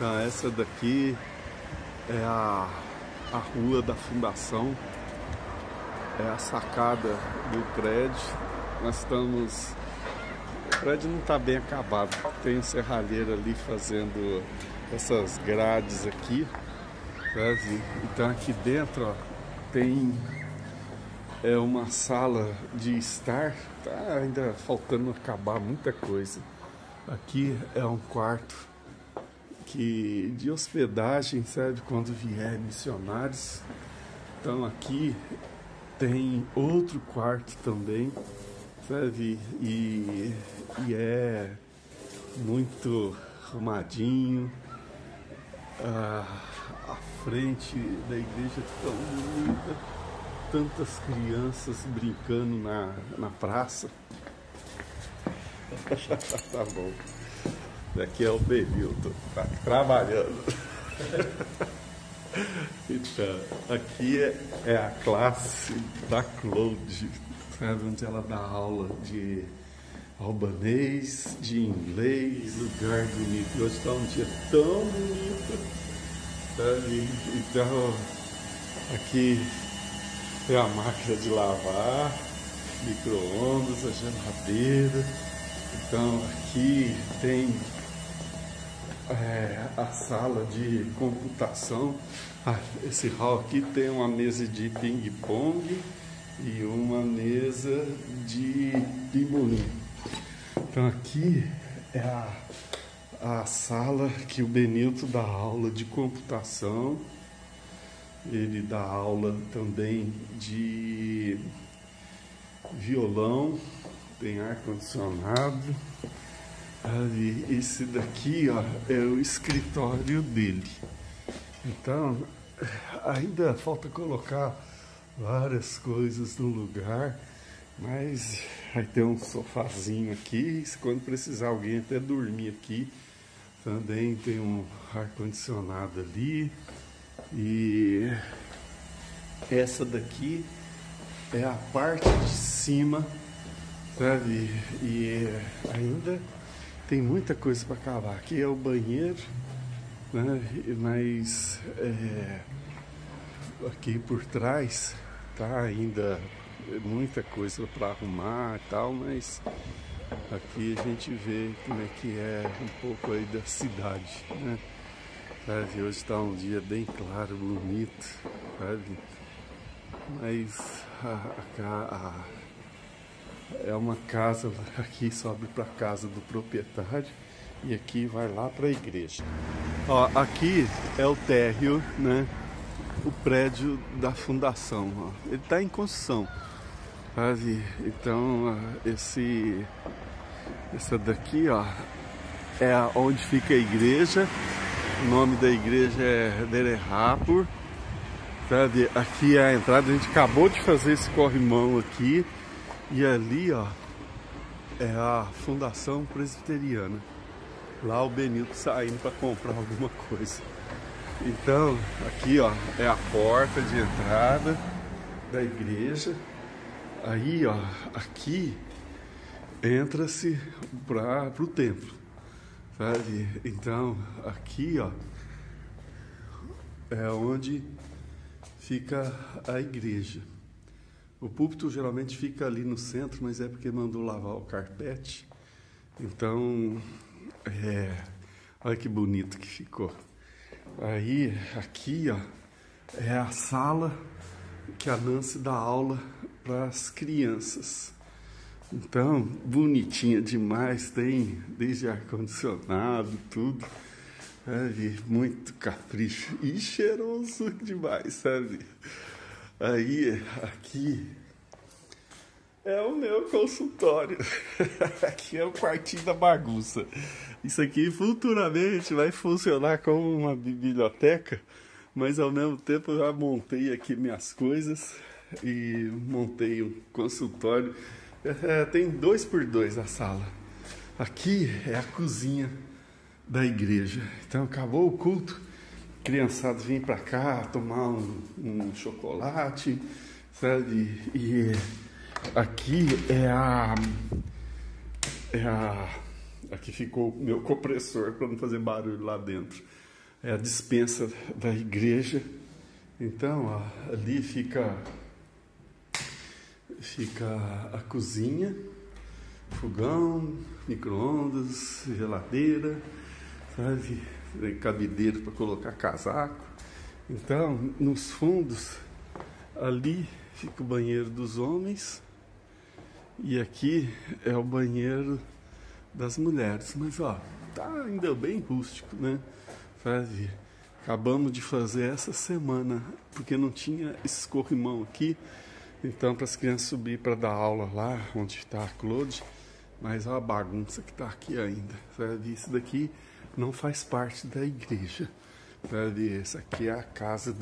Essa daqui é a, a rua da fundação, é a sacada do prédio. Nós estamos. O prédio não está bem acabado, tem um serralheiro ali fazendo essas grades aqui. Sabe? Então, aqui dentro ó, tem é uma sala de estar, tá ainda faltando acabar muita coisa. Aqui é um quarto que de hospedagem, sabe, quando vier missionários. Então aqui tem outro quarto também, sabe, e, e é muito arrumadinho. Ah, a frente da igreja tão bonita, tantas crianças brincando na, na praça. tá bom. Daqui é o Benilton, tá trabalhando. então, aqui é, é, a classe da Claude, sabe, onde ela dá aula de albanês, de inglês, lugar bonito. Hoje está um dia tão bonito, sabe? Então, aqui é a máquina de lavar, micro-ondas, a geladeira. Então, aqui tem é, a sala de computação. Ah, esse hall aqui tem uma mesa de ping-pong e uma mesa de pimbolim. Então aqui é a, a sala que o Benito dá aula de computação. Ele dá aula também de violão, tem ar-condicionado. Ali, esse daqui ó, é o escritório dele. Então, ainda falta colocar várias coisas no lugar, mas vai ter um sofazinho aqui. Quando precisar alguém até dormir aqui, também tem um ar-condicionado ali. E essa daqui é a parte de cima, sabe? E ainda tem muita coisa para acabar. Aqui é o banheiro, né? mas é, aqui por trás tá ainda muita coisa para arrumar e tal, mas aqui a gente vê como é que é um pouco aí da cidade, né? Sabe? Hoje está um dia bem claro, bonito, sabe? Mas a, a, a é uma casa, aqui sobe para a casa do proprietário e aqui vai lá para a igreja. Ó, aqui é o térreo, né? O prédio da fundação. Ó. Ele está em construção. Sabe? Então, esse, essa daqui, ó, é onde fica a igreja. O nome da igreja é Dererapur. Sabe? Aqui é a entrada. A gente acabou de fazer esse corrimão aqui. E ali, ó, é a Fundação Presbiteriana. Lá o Benito saindo para comprar alguma coisa. Então, aqui, ó, é a porta de entrada da igreja. Aí, ó, aqui entra-se para o templo, sabe? Então, aqui, ó, é onde fica a igreja. O púlpito geralmente fica ali no centro, mas é porque mandou lavar o carpete. Então, é, olha que bonito que ficou. Aí, aqui, ó, é a sala que a Nancy dá aula para as crianças. Então, bonitinha demais, tem desde ar-condicionado, tudo. Sabe? Muito capricho e cheiroso demais, sabe? Aí, aqui é o meu consultório. aqui é o quartinho da bagunça. Isso aqui futuramente vai funcionar como uma biblioteca, mas ao mesmo tempo eu já montei aqui minhas coisas e montei um consultório. É, tem dois por dois a sala. Aqui é a cozinha da igreja. Então acabou o culto criançada vir para cá tomar um, um, chocolate, sabe? E aqui é a. É a. Aqui ficou o meu compressor para não fazer barulho lá dentro. é a dispensa da igreja. Então, ó, ali fica fica a cozinha, fogão, micro-ondas, geladeira, sabe? Cabideira para colocar casaco. Então, nos fundos, ali fica o banheiro dos homens e aqui é o banheiro das mulheres. Mas ó, tá ainda bem rústico, né? Sabe? Acabamos de fazer essa semana, porque não tinha esse corrimão aqui. Então, para as crianças subir para dar aula lá, onde está a Claude, mas olha a bagunça que está aqui ainda. Isso daqui não faz parte da igreja. Sabe? Essa aqui é a casa do